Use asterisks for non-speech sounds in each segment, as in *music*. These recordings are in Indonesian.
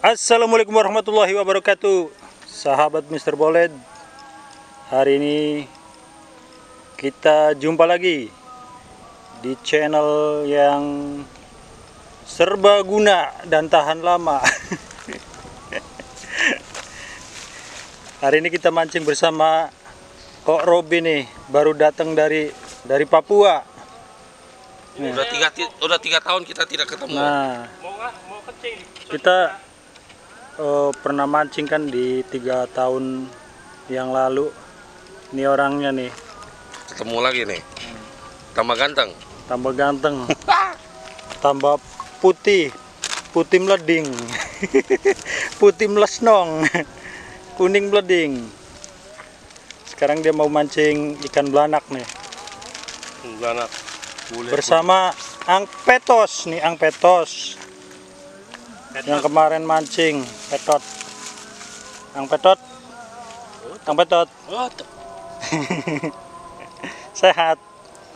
Assalamualaikum warahmatullahi wabarakatuh Sahabat Mr. Boled Hari ini Kita jumpa lagi Di channel yang Serbaguna dan tahan lama *laughs* Hari ini kita mancing bersama Kok Robi nih Baru datang dari dari Papua Udah tiga, ti- udah tiga tahun kita tidak ketemu. Nah kita eh, pernah mancing kan di tiga tahun yang lalu. Ini orangnya nih. Ketemu lagi nih. Tambah ganteng. tambah ganteng. *laughs* Tambah putih. Putih meleding. *laughs* Putih melesnong. *laughs* Kuning meleding. Sekarang dia mau mancing ikan belanak nih. Belanak. Boleh. bersama Ang Petos nih Ang Petos yang kemarin mancing petot. Ang Petot? Ang Petot. *laughs* Sehat.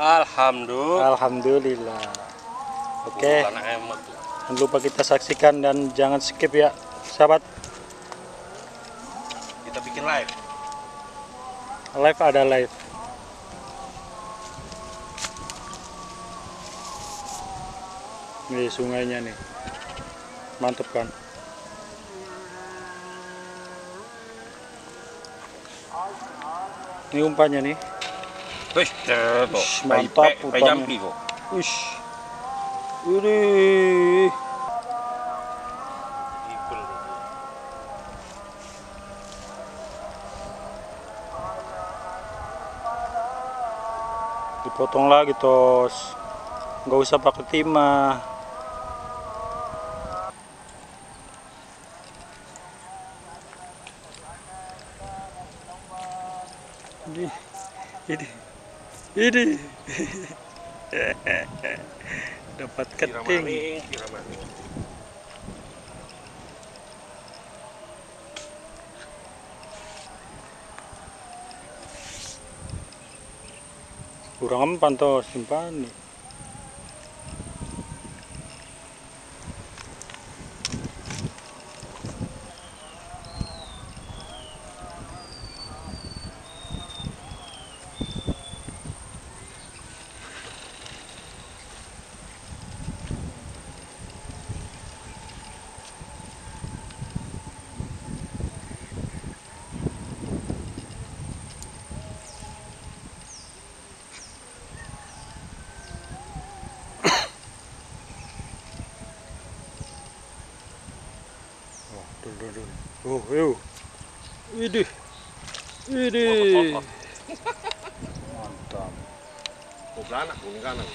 Alhamdulillah. Alhamdulillah. Oke. Tuh. jangan lupa kita saksikan dan jangan skip ya sahabat. Kita bikin live. live ada live. Ini sungainya nih mantep kan ini umpannya nih Wih. Ish, mantap. Ikun. dipotong lagi tos nggak usah pakai timah ini ini ini. *laughs* Dapat keting. Kurang empan tos simpan. nih Dulu, dulu. Oh, yuk. Idih. Idih. Mantap. Belanak, kuning kanan.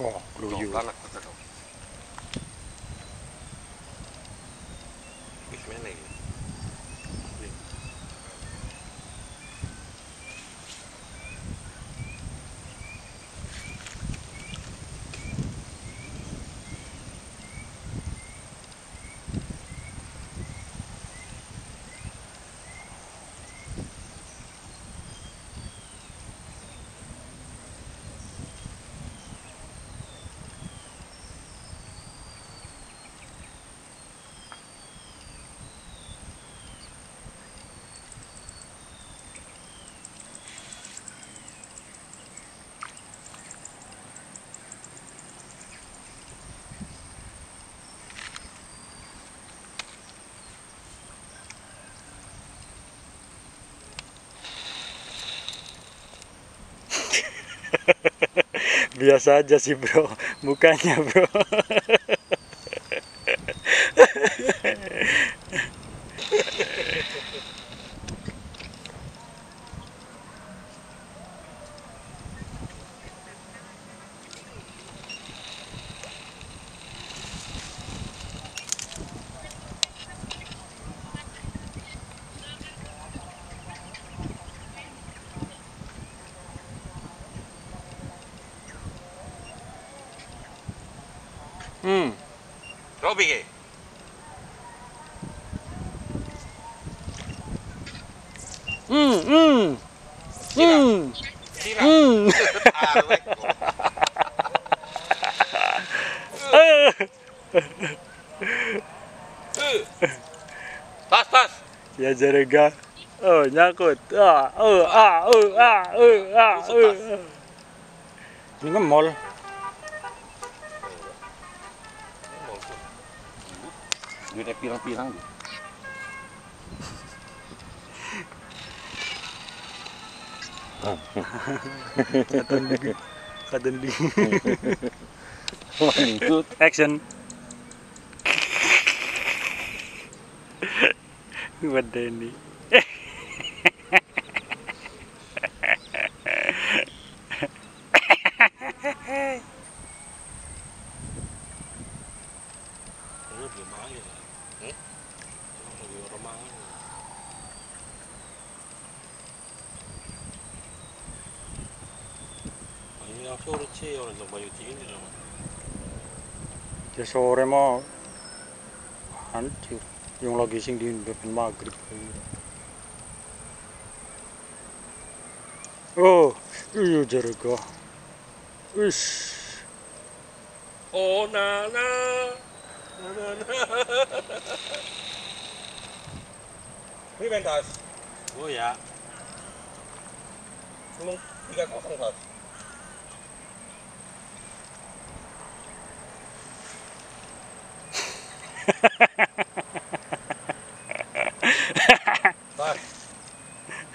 ก็油 Biasa aja sih bro, mukanya bro. *laughs* Hmm, Kau pikir? hmm, hmm, hmm, hmm. *laughs* Arwek. *laughs* Eh, Tas, tas. Ya jarega. Oh, nyangkut. Ah, oh, ah, oh, ah, oh, ah, oh. Ini ngemol. Duitnya pirang-pirang. Katon di. Katon di. Lanjut. Action. Wadah ini. Ini belum main. Hmm? Lagi orang main. Ini yang sore sih orang yang bayu tinggi lah. Ya sore mau hancur. Yang lagi sing di depan maghrib. Oh, iya jarega. Wis. Oh nana, nana. Ini pentas. Oh ya. Belum tiga kosong tas.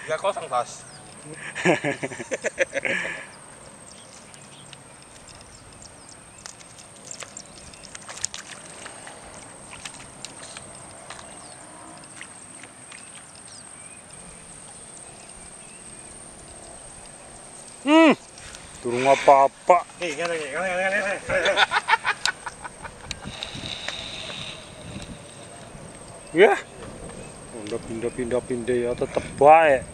Tiga kosong tas. Hmm. Turun apa-apa. Nih, gini, gini, gini, gini, Ya. Udah pindah-pindah-pindah ya tetep baik.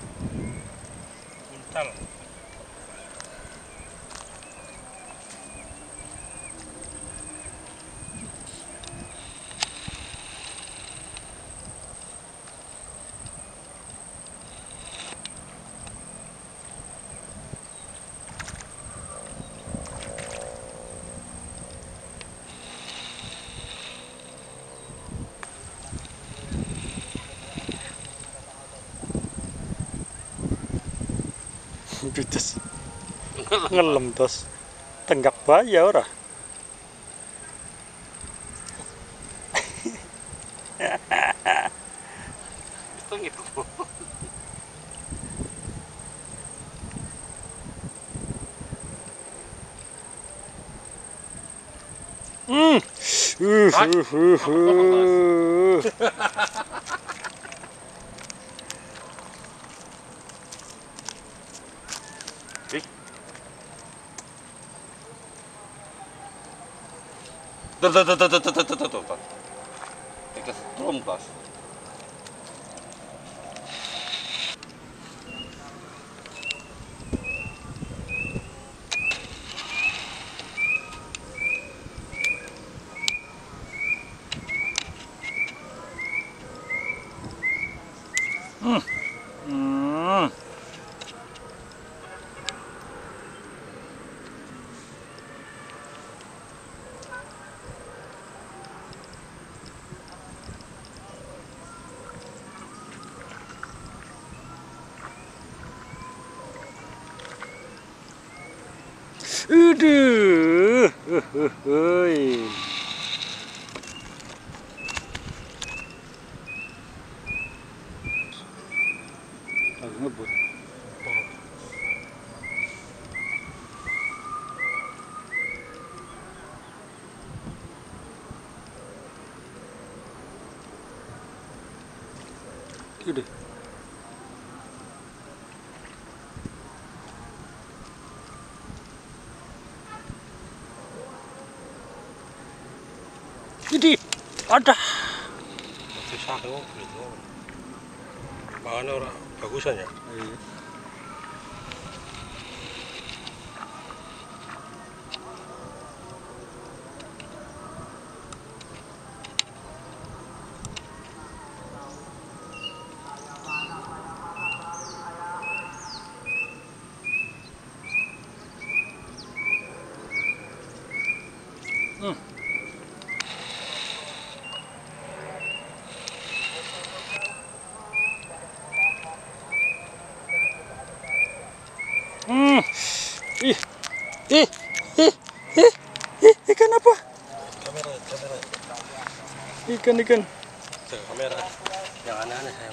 Pites. Ngelem tos. Tenggak baya ora. Itu gitu. Hmm. Uh, uh, uh, uh. Dur dur dur dur dur dur dur dur dur. Dikkat durun bas. Udu! Ağzına bu. Good. 이리 왔다. 어떻게 샤고 그래도 마누라 배구선이야. 응. Ih. Ih. Ih. Ih. Ikan apa? Kamera, kamera. Ikan ikan. Kamera. Yang aneh-aneh saya.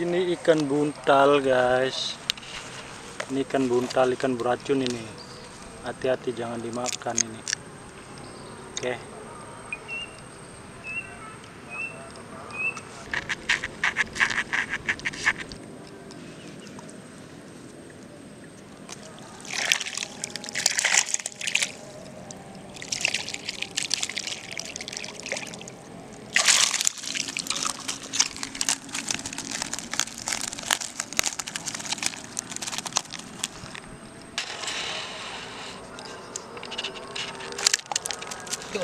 Ini ikan buntal, guys. Ini ikan buntal, ikan beracun ini. Hati-hati jangan dimakan ini. Oke. Ah,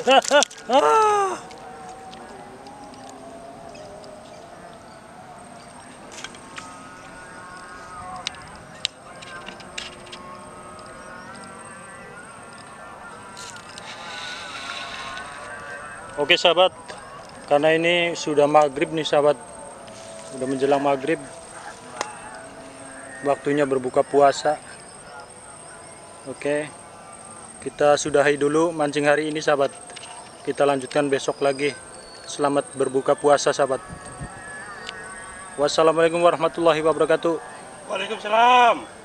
Oke sahabat, karena ini sudah maghrib nih sahabat, sudah menjelang maghrib, waktunya berbuka puasa. Oke, kita sudahi dulu mancing hari ini sahabat. Kita lanjutkan besok lagi. Selamat berbuka puasa sahabat. Wassalamualaikum warahmatullahi wabarakatuh. Waalaikumsalam.